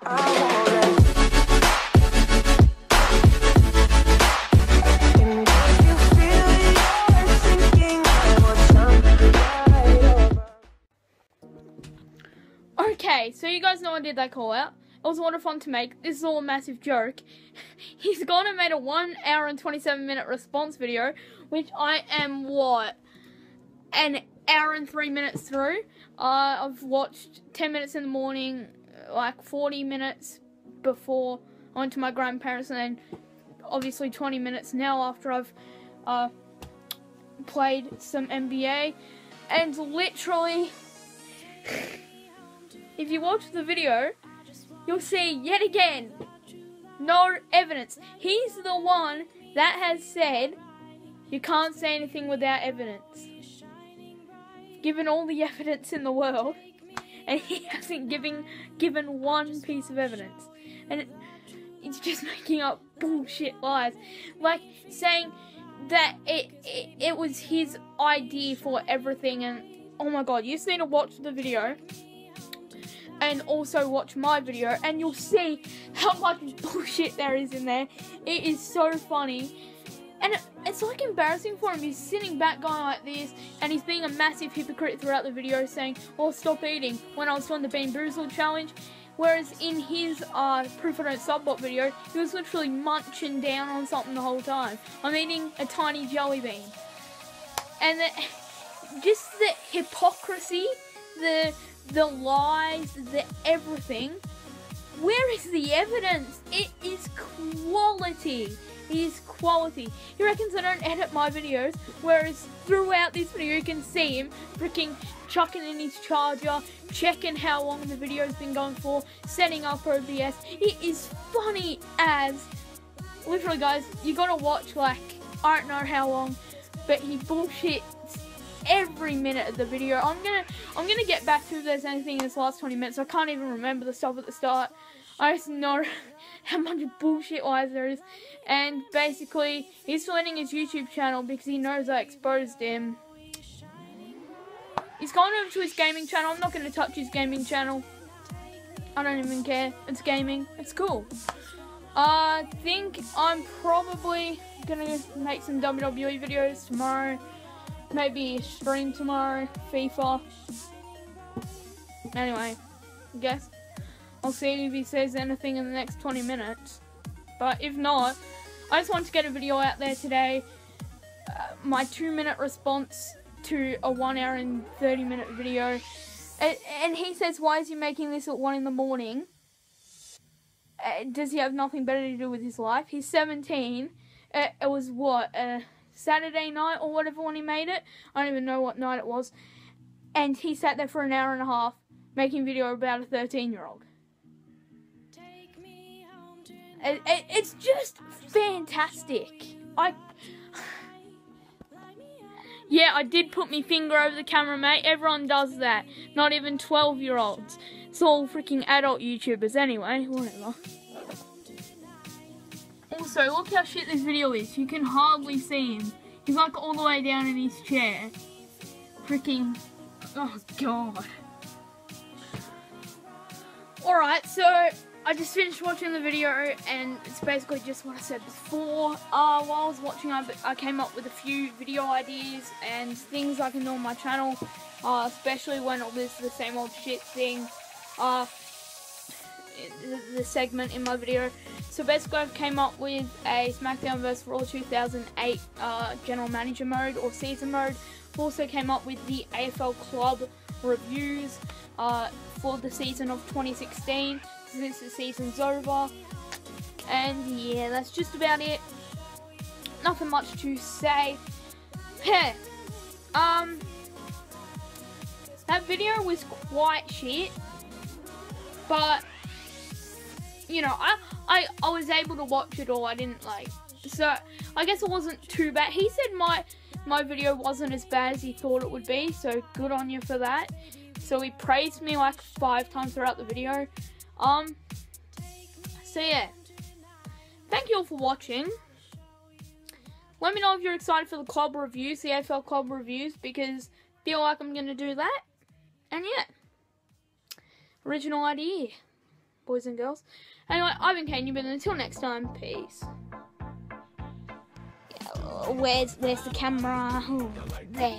Okay, so you guys know I did that call out. It was a lot of fun to make. This is all a massive joke. He's gone and made a 1 hour and 27 minute response video, which I am what? An hour and 3 minutes through. Uh, I've watched 10 minutes in the morning, like 40 minutes before I went to my grandparents, and then obviously 20 minutes now after I've uh, played some NBA. And literally. if you watch the video, you'll see yet again no evidence. He's the one that has said you can't say anything without evidence. Given all the evidence in the world, and he hasn't given given one piece of evidence, and it, it's just making up bullshit lies, like saying that it, it it was his idea for everything, and oh my god, you just need to watch the video and also watch my video and you'll see how much bullshit there is in there. It is so funny. And it's like embarrassing for him. He's sitting back going like this and he's being a massive hypocrite throughout the video saying, well, stop eating when I was doing the Bean Boozled challenge. Whereas in his uh, Proof I Don't Subbot video, he was literally munching down on something the whole time. I'm eating a tiny jelly bean. And the, just the hypocrisy, the the lies, the everything. Where is the evidence? It is quality. Is quality. He reckons I don't edit my videos, whereas throughout this video you can see him freaking chucking in his charger, checking how long the video's been going for, setting up OBS. It is funny as literally guys, you gotta watch like I don't know how long, but he bullshits every minute of the video. I'm gonna I'm gonna get back to if there's anything in this last 20 minutes. I can't even remember the stuff at the start. I just know how much bullshit lies there is. And basically, he's deleting his YouTube channel because he knows I exposed him. He's going over to his gaming channel. I'm not going to touch his gaming channel. I don't even care. It's gaming. It's cool. I think I'm probably going to make some WWE videos tomorrow. Maybe stream tomorrow, FIFA. Anyway, I guess I'll see if he says anything in the next 20 minutes. But if not, I just want to get a video out there today. Uh, my two minute response to a one hour and 30 minute video. And, and he says, why is he making this at 1 in the morning? Uh, does he have nothing better to do with his life? He's 17. Uh, it was what? Uh, Saturday night or whatever when he made it. I don't even know what night it was. And he sat there for an hour and a half making video about a 13 year old. It, it, it's just fantastic. I. yeah, I did put my finger over the camera, mate. Everyone does that. Not even 12 year olds. It's all freaking adult YouTubers anyway. Whatever. Also, look how shit this video is. You can hardly see him. He's like all the way down in his chair. Freaking... Oh, God. Alright, so I just finished watching the video and it's basically just what I said before. Uh, while I was watching, I, I came up with a few video ideas and things I can do on my channel, uh, especially when all this the same old shit thing. Uh, the segment in my video. So basically I came up with a SmackDown vs Raw 2008 uh, General Manager mode or season mode. Also came up with the AFL Club reviews uh, for the season of 2016 since the season's over. And yeah, that's just about it. Nothing much to say. Um, that video was quite shit, but you know, I, I, I was able to watch it all. I didn't like, so I guess it wasn't too bad. He said my, my video wasn't as bad as he thought it would be, so good on you for that. So he praised me like five times throughout the video. Um, so yeah, thank you all for watching. Let me know if you're excited for the club reviews, the AFL club reviews, because I feel like I'm going to do that. And yeah, original idea. boys and girls. Anyway, I've been Kane, but until next time, peace. Where's where's the camera? Ooh, there.